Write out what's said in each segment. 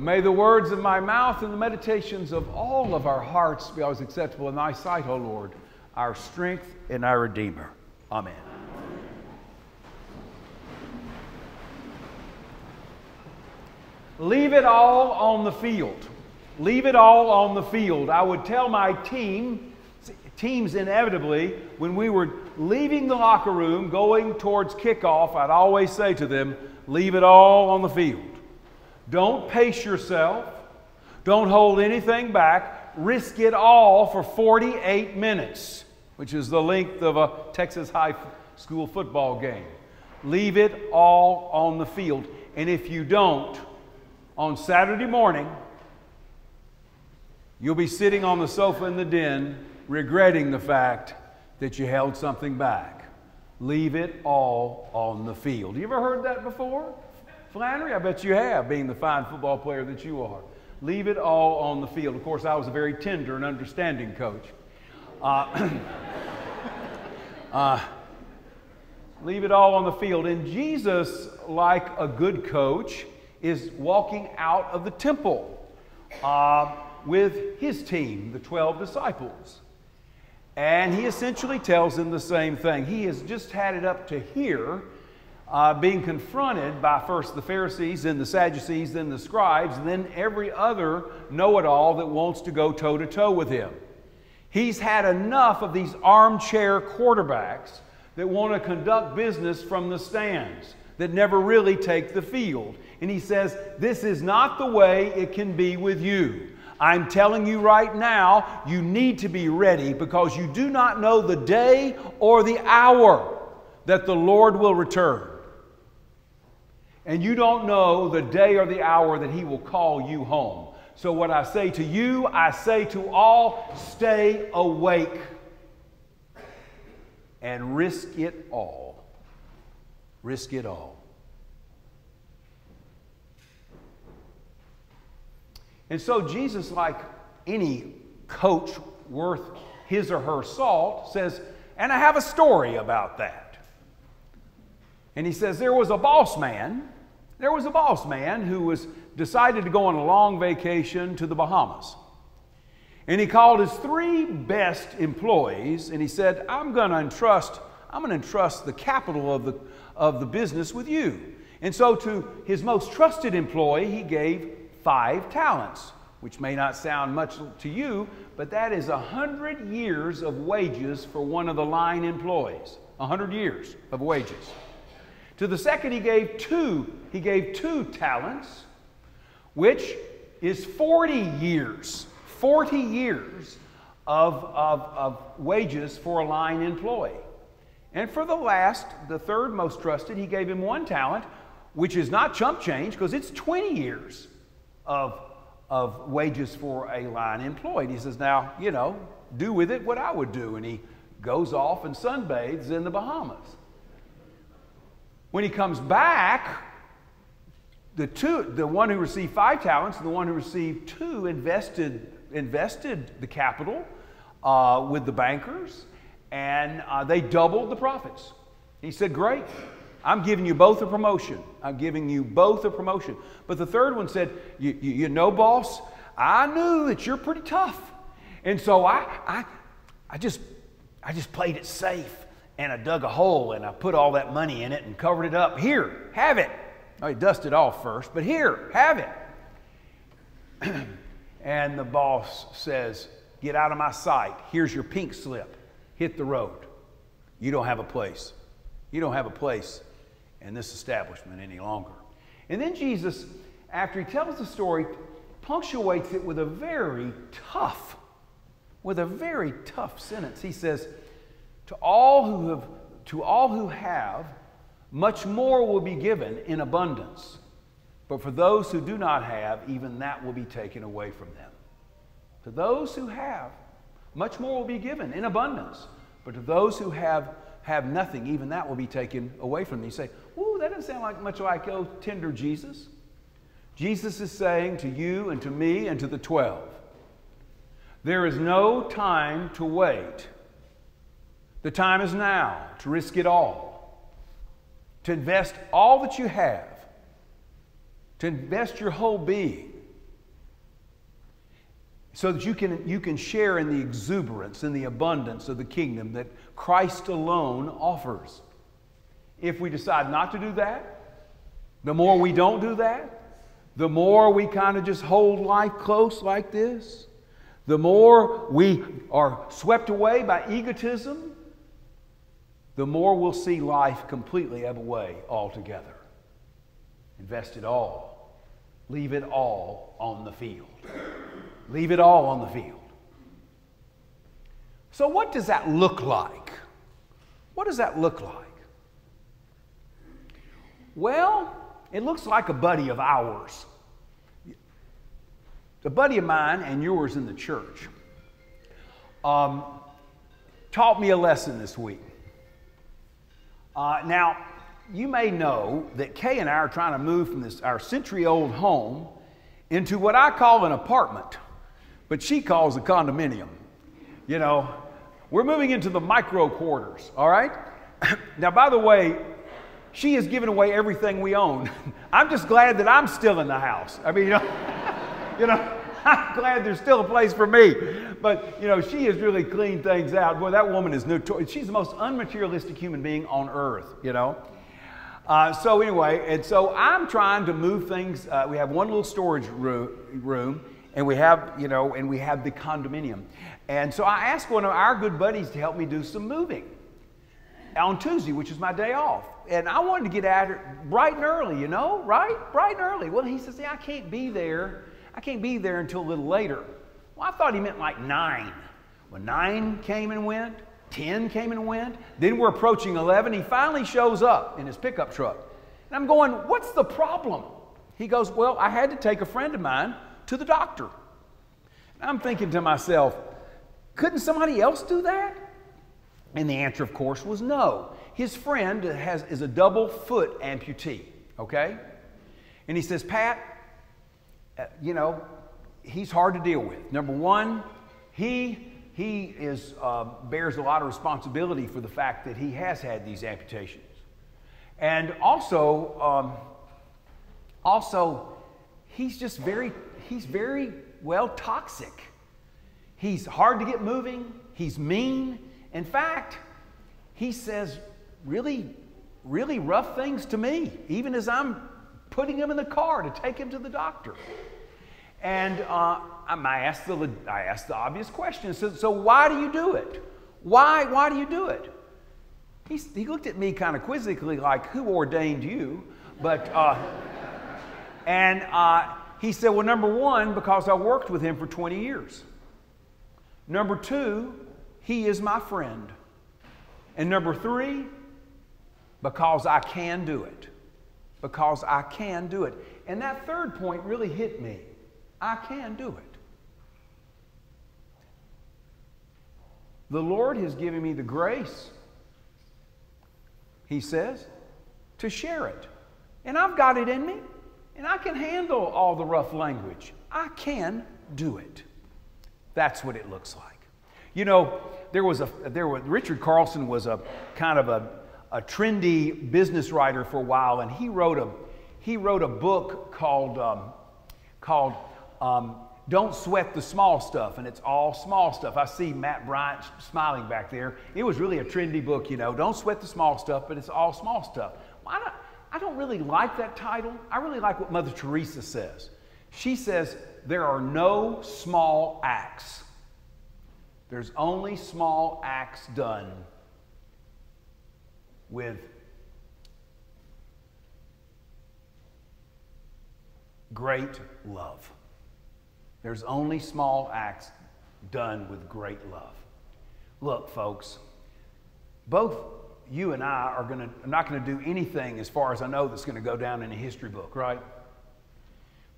May the words of my mouth and the meditations of all of our hearts be always acceptable in thy sight, O Lord, our strength and our Redeemer. Amen. Leave it all on the field. Leave it all on the field. I would tell my team, teams inevitably, when we were leaving the locker room going towards kickoff, I'd always say to them, leave it all on the field. Don't pace yourself. Don't hold anything back. Risk it all for 48 minutes, which is the length of a Texas high school football game. Leave it all on the field. And if you don't, on Saturday morning, you'll be sitting on the sofa in the den regretting the fact that you held something back. Leave it all on the field. You ever heard that before? Flannery, I bet you have, being the fine football player that you are. Leave it all on the field. Of course, I was a very tender and understanding coach. Uh, uh, leave it all on the field. And Jesus, like a good coach, is walking out of the temple uh, with his team, the 12 disciples. And he essentially tells them the same thing. He has just had it up to here, uh, being confronted by first the Pharisees, then the Sadducees, then the scribes, and then every other know it all that wants to go toe to toe with him. He's had enough of these armchair quarterbacks that want to conduct business from the stands, that never really take the field and he says, This is not the way it can be with you. I'm telling you right now, you need to be ready because you do not know the day or the hour that the Lord will return. And you don't know the day or the hour that He will call you home. So, what I say to you, I say to all stay awake and risk it all. Risk it all. And so Jesus, like any coach worth his or her salt, says, and I have a story about that. And he says, there was a boss man, there was a boss man who was decided to go on a long vacation to the Bahamas. And he called his three best employees and he said, I'm going to entrust, I'm going to entrust the capital of the, of the business with you. And so to his most trusted employee, he gave five talents, which may not sound much to you, but that is a hundred years of wages for one of the line employees. A hundred years of wages. To the second, he gave two. He gave two talents, which is 40 years. 40 years of, of, of wages for a line employee. And for the last, the third most trusted, he gave him one talent, which is not chump change because it's 20 years of, of wages for a line employee. he says, Now, you know, do with it what I would do. And he goes off and sunbathes in the Bahamas. When he comes back, the two, the one who received five talents and the one who received two invested, invested the capital uh, with the bankers, and uh, they doubled the profits. He said, Great. I'm giving you both a promotion. I'm giving you both a promotion. But the third one said, You, you, you know, boss, I knew that you're pretty tough. And so I, I, I, just, I just played it safe and I dug a hole and I put all that money in it and covered it up. Here, have it. Oh, he dusted off first, but here, have it. and the boss says, Get out of my sight. Here's your pink slip. Hit the road. You don't have a place. You don't have a place in this establishment any longer. And then Jesus, after he tells the story, punctuates it with a very tough, with a very tough sentence. He says, To all who have, to all who have, much more will be given in abundance. But for those who do not have, even that will be taken away from them. To those who have, much more will be given in abundance. But to those who have have nothing, even that will be taken away from them. You say, Ooh, that doesn't sound like much like, oh, tender Jesus. Jesus is saying to you and to me and to the 12, there is no time to wait. The time is now to risk it all, to invest all that you have, to invest your whole being, so that you can, you can share in the exuberance and the abundance of the kingdom that Christ alone offers. If we decide not to do that, the more we don't do that, the more we kind of just hold life close like this, the more we are swept away by egotism, the more we'll see life completely ebb away altogether. Invest it all. Leave it all on the field. Leave it all on the field. So, what does that look like? What does that look like? Well, it looks like a buddy of ours. A buddy of mine and yours in the church um, taught me a lesson this week. Uh, now, you may know that Kay and I are trying to move from this our century old home into what I call an apartment but she calls a condominium. You know, we're moving into the micro quarters, all right? now, by the way, she has given away everything we own. I'm just glad that I'm still in the house. I mean, you know, you know, I'm glad there's still a place for me. But, you know, she has really cleaned things out. Boy, that woman is notorious. She's the most unmaterialistic human being on earth, you know. Uh, so, anyway, and so I'm trying to move things. Uh, we have one little storage room, room and we have, you know, and we have the condominium. And so I asked one of our good buddies to help me do some moving on Tuesday, which is my day off. And I wanted to get at it bright and early, you know, right? Bright and early. Well, he says, yeah, I can't be there. I can't be there until a little later. Well, I thought he meant like nine. When nine came and went, 10 came and went, then we're approaching 11. He finally shows up in his pickup truck. And I'm going, what's the problem? He goes, well, I had to take a friend of mine to the doctor. And I'm thinking to myself, couldn't somebody else do that? And the answer, of course, was no. His friend has, is a double foot amputee, okay? And he says, Pat, you know, he's hard to deal with. Number one, he, he is, uh, bears a lot of responsibility for the fact that he has had these amputations. And also, um, also, he's just very he's very, well, toxic. He's hard to get moving, he's mean. In fact, he says really, really rough things to me, even as I'm putting him in the car to take him to the doctor. And uh, I, asked the, I asked the obvious question so, so, why do you do it? Why, why do you do it? He, he looked at me kind of quizzically, like, Who ordained you? But, uh, and uh, he said, Well, number one, because I worked with him for 20 years. Number two, he is my friend. And number three, because I can do it. Because I can do it. And that third point really hit me. I can do it. The Lord has given me the grace, he says, to share it. And I've got it in me. And I can handle all the rough language. I can do it. That's what it looks like. You know, there was a there was Richard Carlson was a kind of a, a trendy business writer for a while, and he wrote a he wrote a book called um, called um, "Don't Sweat the Small Stuff," and it's all small stuff. I see Matt Bryant smiling back there. It was really a trendy book, you know. Don't sweat the small stuff, but it's all small stuff. Why not? I don't really like that title. I really like what Mother Teresa says. She says, There are no small acts, there's only small acts done with great love. There's only small acts done with great love. Look, folks, both you and I are, gonna, are not going to do anything, as far as I know, that's going to go down in a history book, right?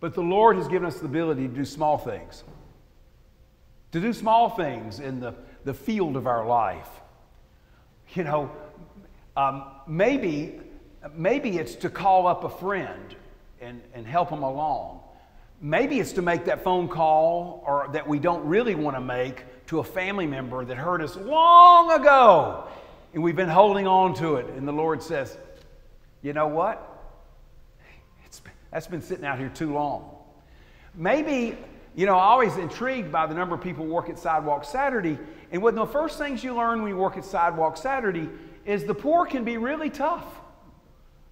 But the Lord has given us the ability to do small things, to do small things in the, the field of our life. You know, um, maybe, maybe it's to call up a friend and, and help them along. Maybe it's to make that phone call or that we don't really want to make to a family member that hurt us long ago and we've been holding on to it. And the Lord says, You know what? It's, that's been sitting out here too long. Maybe, you know, I always intrigued by the number of people work at Sidewalk Saturday. And one of the first things you learn when you work at Sidewalk Saturday is the poor can be really tough.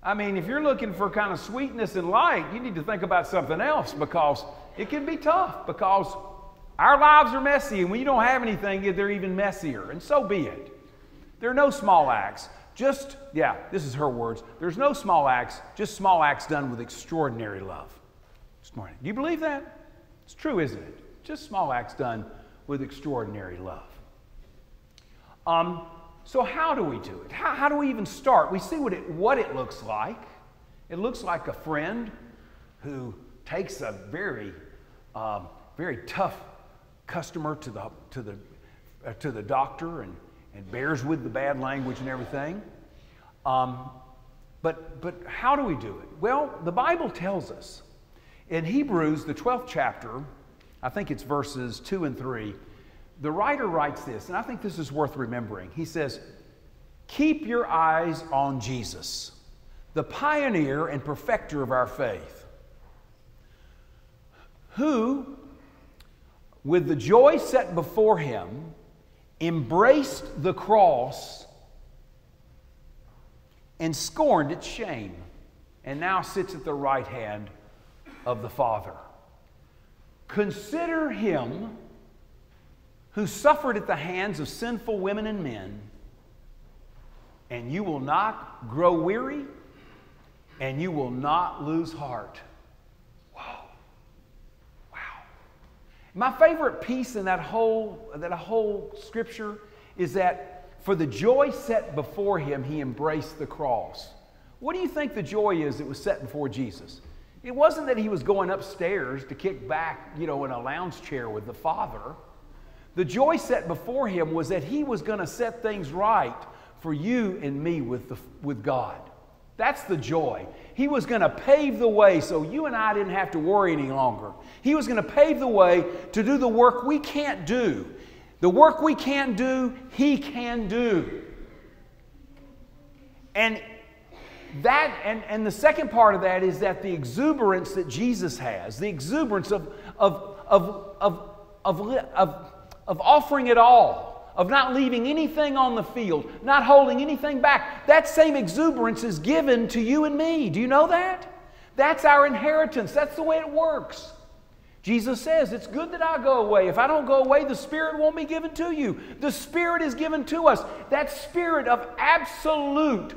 I mean, if you're looking for kind of sweetness and light, you need to think about something else because it can be tough because our lives are messy, and when you don't have anything, they're even messier, and so be it. There are no small acts. Just, yeah, this is her words. There's no small acts, just small acts done with extraordinary love. This morning. Do you believe that? It's true, isn't it? Just small acts done with extraordinary love. Um, so, how do we do it? How, how do we even start? We see what it, what it looks like. It looks like a friend who takes a very, um, very tough customer to the, to the, uh, to the doctor and, and bears with the bad language and everything. Um, but, but how do we do it? Well, the Bible tells us. In Hebrews, the 12th chapter, I think it's verses 2 and 3, the writer writes this, and I think this is worth remembering. He says, Keep your eyes on Jesus, the pioneer and perfecter of our faith, who, with the joy set before him, embraced the cross and scorned its shame, and now sits at the right hand of the Father. Consider him who suffered at the hands of sinful women and men, and you will not grow weary, and you will not lose heart. Whoa. Wow. My favorite piece in that whole, that whole scripture is that for the joy set before him, he embraced the cross. What do you think the joy is that was set before Jesus? It wasn't that he was going upstairs to kick back, you know, in a lounge chair with the Father. The joy set before him was that he was going to set things right for you and me with, the, with God. That's the joy. He was going to pave the way so you and I didn't have to worry any longer. He was going to pave the way to do the work we can't do. The work we can't do, He can do. And that and, and the second part of that is that the exuberance that Jesus has, the exuberance of, of, of, of, of, of, of offering it all of not leaving anything on the field, not holding anything back. That same exuberance is given to you and me. Do you know that? That's our inheritance. That's the way it works. Jesus says, It's good that I go away. If I don't go away, the Spirit won't be given to you. The Spirit is given to us. That spirit of absolute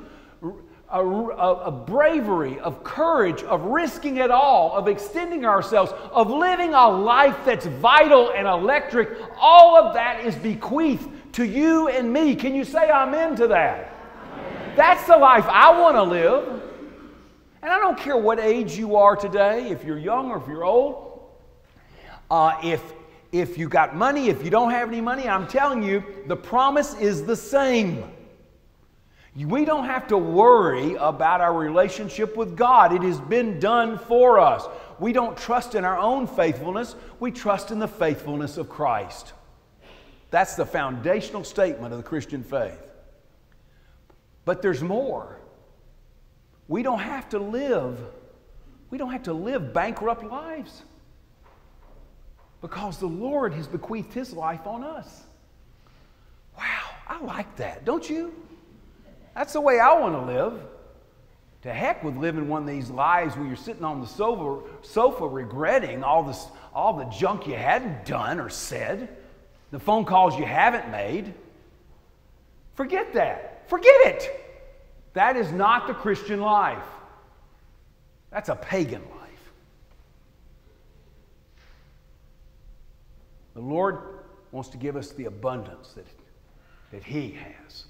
a, a, a, bravery, of courage, of risking it all, of extending ourselves, of living a life that's vital and electric, all of that is bequeathed to you and me. Can you say amen to that? Amen. That's the life I want to live. And I don't care what age you are today, if you're young or if you're old, uh, if, if you got money, if you don't have any money, I'm telling you, the promise is the same. We don't have to worry about our relationship with God. It has been done for us. We don't trust in our own faithfulness, we trust in the faithfulness of Christ. That's the foundational statement of the Christian faith. But there's more. We don't have to live, we don't have to live bankrupt lives because the Lord has bequeathed His life on us. Wow, I like that, don't you? That's the way I want to live. To heck with living one of these lives where you're sitting on the sofa, sofa regretting all, this, all the junk you hadn't done or said, the phone calls you haven't made. Forget that. Forget it. That is not the Christian life. That's a pagan life. The Lord wants to give us the abundance that, that He has.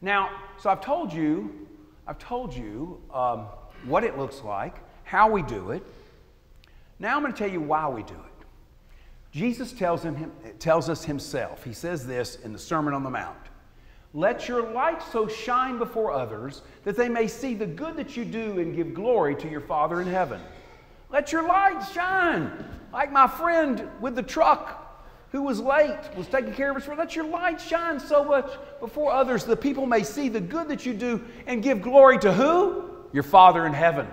Now, so I've told you, I've told you um, what it looks like, how we do it. Now I'm going to tell you why we do it. Jesus tells, him, tells us himself. He says this in the Sermon on the Mount. Let your light so shine before others that they may see the good that you do and give glory to your Father in heaven. Let your light shine, like my friend with the truck who was late, was taking care of us. Let your light shine so much before others that people may see the good that you do and give glory to who? Your Father in heaven.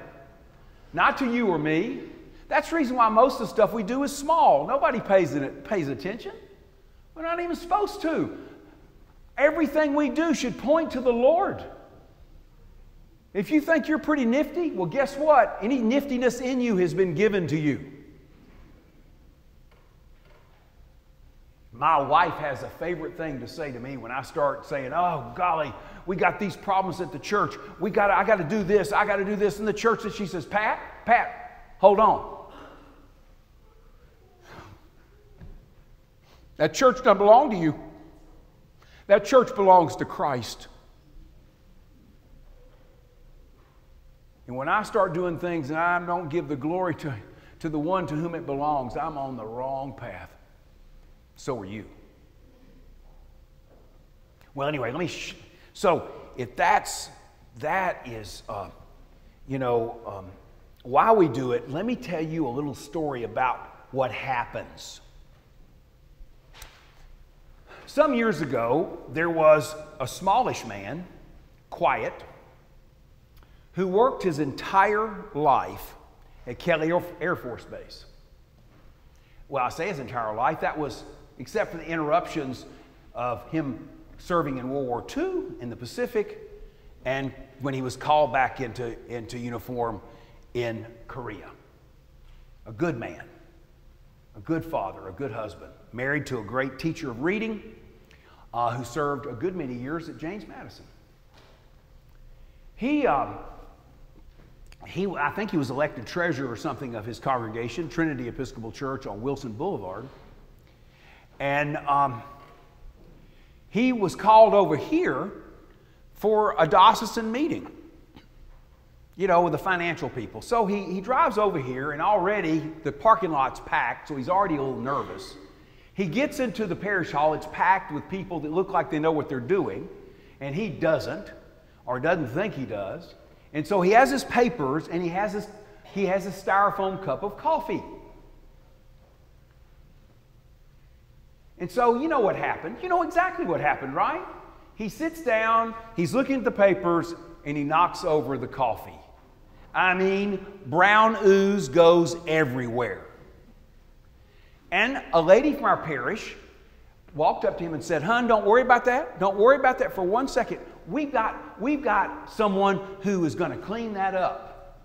Not to you or me, That's the reason why most of the stuff we do is small. Nobody pays, it, pays attention. We're not even supposed to. Everything we do should point to the Lord. If you think you're pretty nifty, well, guess what? Any niftiness in you has been given to you. My wife has a favorite thing to say to me when I start saying, "Oh golly, we got these problems at the church. We got I got to do this. I got to do this in the church." And she says, "Pat, Pat, hold on. That church doesn't belong to you. That church belongs to Christ." And when I start doing things and I don't give the glory to, to the one to whom it belongs, I'm on the wrong path. So are you. Well, anyway, let me. Sh- so if that's that is, uh, you know, um, why we do it, let me tell you a little story about what happens. Some years ago, there was a smallish man, quiet, who worked his entire life at Kelly Air Force Base. Well, I say his entire life, that was except for the interruptions of him serving in World War II in the Pacific and when he was called back into, into uniform in Korea. A good man, a good father, a good husband, married to a great teacher of reading uh, who served a good many years at James Madison. He, um, he, I think he was elected treasurer or something of his congregation, Trinity Episcopal Church on Wilson Boulevard. And um, he was called over here for a diocesan meeting, you know, with the financial people. So he, he drives over here, and already the parking lot's packed, so he's already a little nervous. He gets into the parish hall, it's packed with people that look like they know what they're doing, and he doesn't, or doesn't think he does. And so he has his papers and he has his, he has a styrofoam cup of coffee. And so, you know what happened. You know exactly what happened, right? He sits down, he's looking at the papers, and he knocks over the coffee. I mean, brown ooze goes everywhere. And a lady from our parish walked up to him and said, Hun, don't worry about that. Don't worry about that for one second. We've got, we've got someone who is going to clean that up.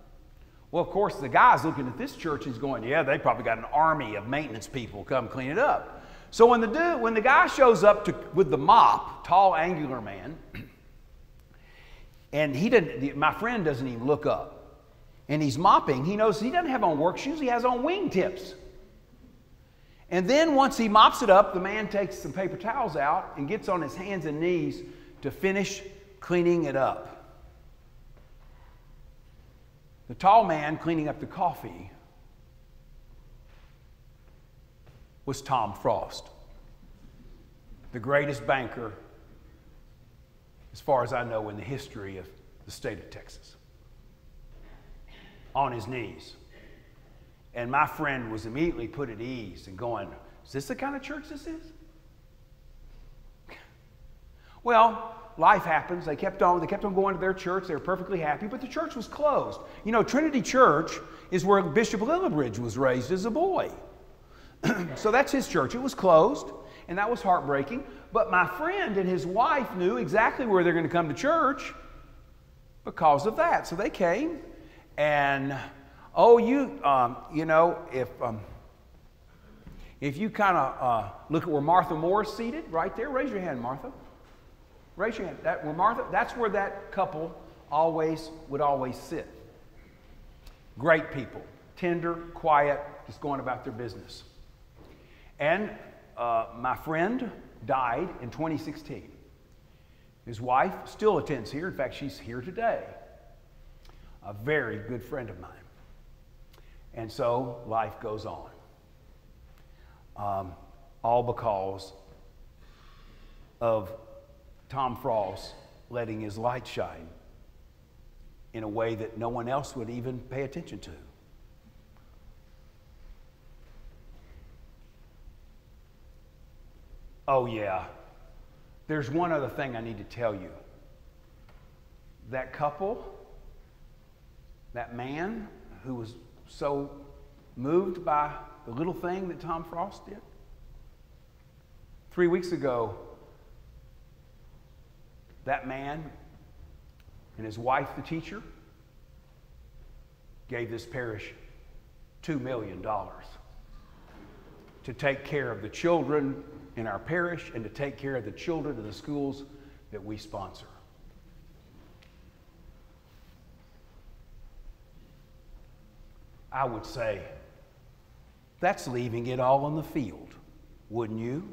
Well, of course, the guy's looking at this church and he's going, Yeah, they probably got an army of maintenance people come clean it up. So when the dude, when the guy shows up to, with the mop, tall, angular man, and he didn't, my friend doesn't even look up, and he's mopping, he knows he doesn't have on work shoes, he has on wingtips. And then once he mops it up, the man takes some paper towels out and gets on his hands and knees to finish cleaning it up. The tall man cleaning up the coffee was Tom Frost, the greatest banker, as far as I know, in the history of the state of Texas. On his knees. And my friend was immediately put at ease and going, Is this the kind of church this is? Well, life happens. They kept on, they kept on going to their church. They were perfectly happy, but the church was closed. You know, Trinity Church is where Bishop Lillibridge was raised as a boy. so that's his church. It was closed, and that was heartbreaking. But my friend and his wife knew exactly where they're going to come to church because of that. So they came, and oh, you, um, you know, if um, if you kind of uh, look at where Martha Moore is seated, right there, raise your hand, Martha. Raise your hand. That, where Martha, that's where that couple always would always sit. Great people, tender, quiet, just going about their business. And uh, my friend died in 2016. His wife still attends here. In fact, she's here today. A very good friend of mine. And so life goes on. Um, all because of Tom Frost letting his light shine in a way that no one else would even pay attention to. Oh, yeah. There's one other thing I need to tell you. That couple, that man who was so moved by the little thing that Tom Frost did? Three weeks ago, that man and his wife, the teacher, gave this parish $2 million to take care of the children in our parish and to take care of the children in the schools that we sponsor. I would say that's leaving it all on the field, wouldn't you?